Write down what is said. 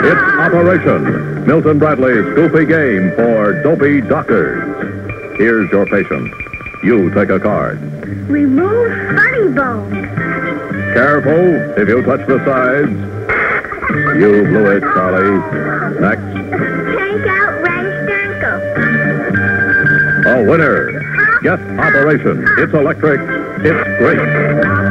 It's Operation Milton Bradley's goofy game for dopey doctors. Here's your patient. You take a card. Remove funny bone. Careful, if you touch the sides. You blew it, Charlie. Next. Take out right ankle. A winner. Yes, Operation. It's electric. It's great.